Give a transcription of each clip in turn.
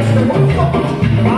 It's the one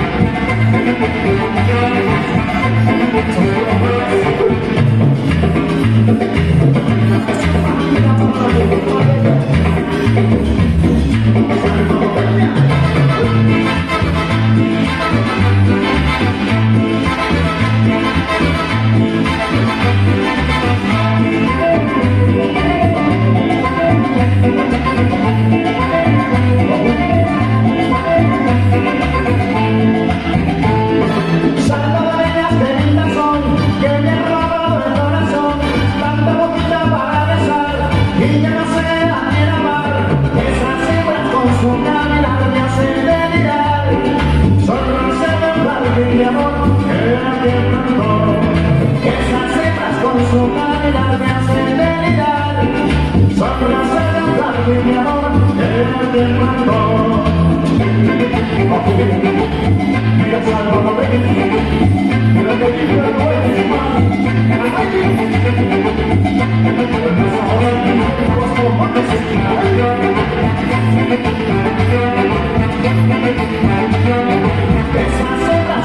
Okay.